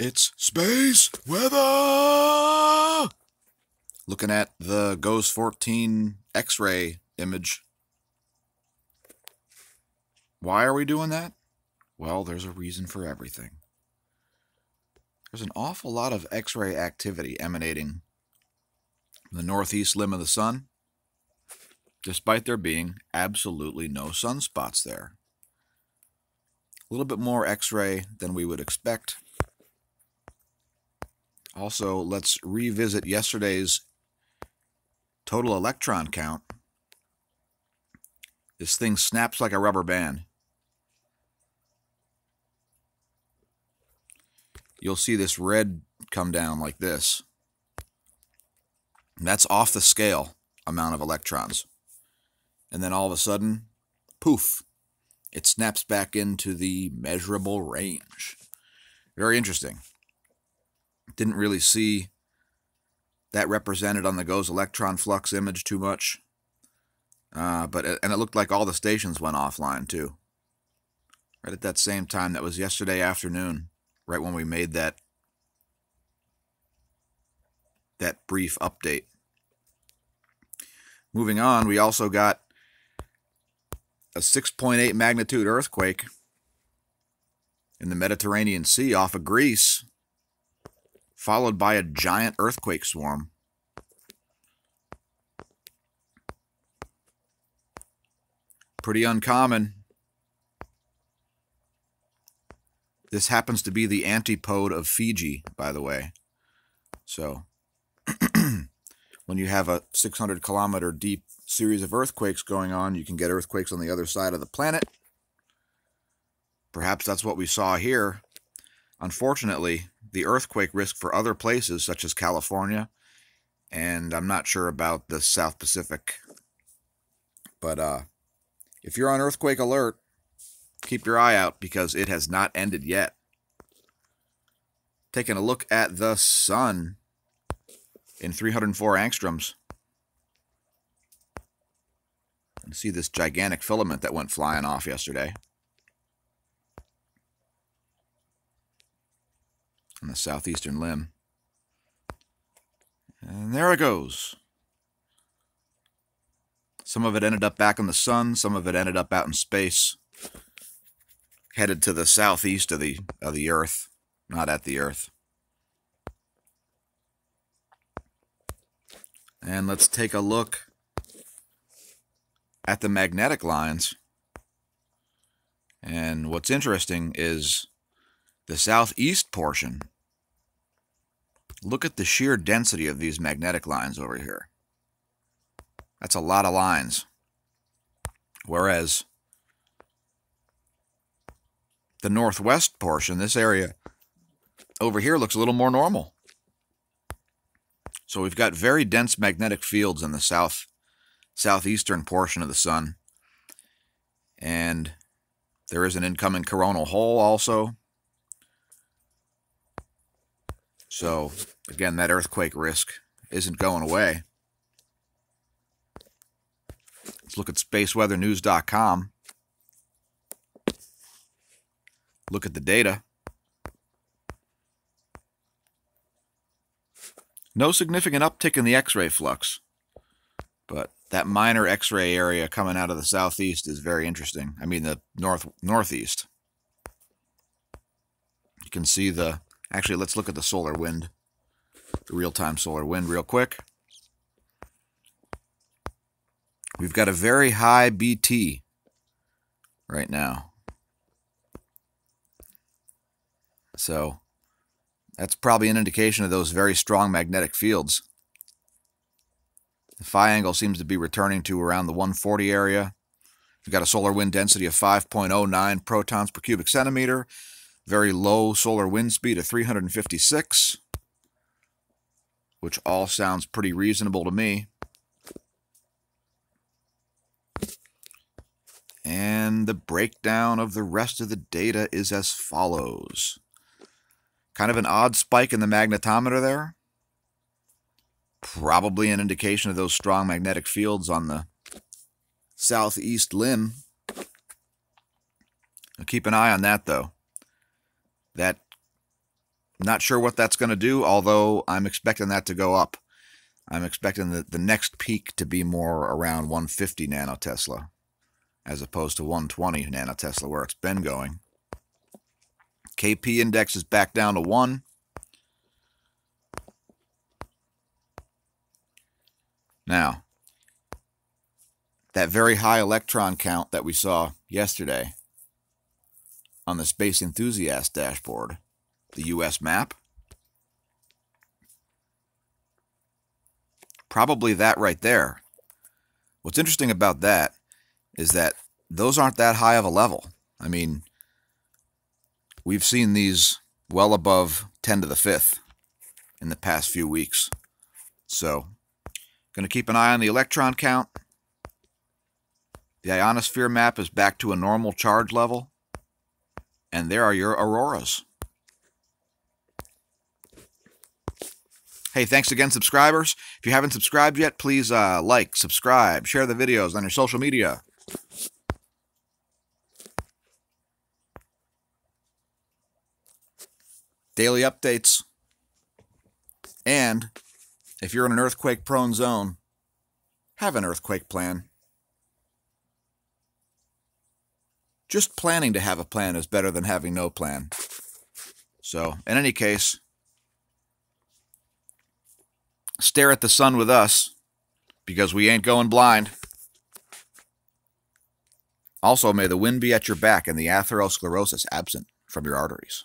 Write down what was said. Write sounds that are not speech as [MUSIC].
It's space weather! Looking at the GOES 14 X ray image. Why are we doing that? Well, there's a reason for everything. There's an awful lot of X ray activity emanating from the northeast limb of the sun, despite there being absolutely no sunspots there. A little bit more X ray than we would expect. Also, let's revisit yesterday's total electron count. This thing snaps like a rubber band. You'll see this red come down like this. That's off the scale amount of electrons. And then all of a sudden, poof, it snaps back into the measurable range. Very interesting. Didn't really see that represented on the GOES electron flux image too much. Uh, but and it looked like all the stations went offline too. Right at that same time, that was yesterday afternoon, right when we made that that brief update. Moving on, we also got a 6.8 magnitude earthquake in the Mediterranean Sea off of Greece, followed by a giant earthquake swarm. Pretty uncommon. This happens to be the antipode of Fiji, by the way. So, [CLEARS THROAT] when you have a 600 kilometer deep series of earthquakes going on, you can get earthquakes on the other side of the planet. Perhaps that's what we saw here. Unfortunately, the earthquake risk for other places, such as California, and I'm not sure about the South Pacific, but uh, if you're on earthquake alert, keep your eye out because it has not ended yet. Taking a look at the sun in 304 angstroms. And see this gigantic filament that went flying off yesterday. On the southeastern limb. And there it goes. Some of it ended up back in the sun, some of it ended up out in space, headed to the southeast of the of the earth, not at the earth. And let's take a look at the magnetic lines. And what's interesting is the southeast portion. Look at the sheer density of these magnetic lines over here. That's a lot of lines. Whereas the northwest portion, this area over here looks a little more normal. So we've got very dense magnetic fields in the south southeastern portion of the sun. And there is an incoming coronal hole also. So again, that earthquake risk isn't going away. Let's look at spaceweathernews.com. Look at the data. No significant uptick in the X-ray flux, but that minor X-ray area coming out of the southeast is very interesting. I mean the north northeast. You can see the actually let's look at the solar wind, the real-time solar wind real quick. We've got a very high BT right now. So that's probably an indication of those very strong magnetic fields. The phi angle seems to be returning to around the 140 area. We've got a solar wind density of 5.09 protons per cubic centimeter. Very low solar wind speed of 356, which all sounds pretty reasonable to me. And the breakdown of the rest of the data is as follows. Kind of an odd spike in the magnetometer there. Probably an indication of those strong magnetic fields on the southeast limb. Now keep an eye on that, though. That Not sure what that's going to do, although I'm expecting that to go up. I'm expecting the, the next peak to be more around 150 nanotesla as opposed to 120 nanotesla where it's been going. KP index is back down to 1. Now, that very high electron count that we saw yesterday on the Space Enthusiast dashboard, the US map, probably that right there. What's interesting about that is that those aren't that high of a level. I mean, we've seen these well above 10 to the fifth in the past few weeks. So, going to keep an eye on the electron count. The ionosphere map is back to a normal charge level. And there are your auroras. Hey, thanks again, subscribers. If you haven't subscribed yet, please uh, like, subscribe, share the videos on your social media. Daily updates. And if you're in an earthquake prone zone, have an earthquake plan. Just planning to have a plan is better than having no plan. So, in any case, stare at the sun with us because we ain't going blind. Also, may the wind be at your back and the atherosclerosis absent from your arteries.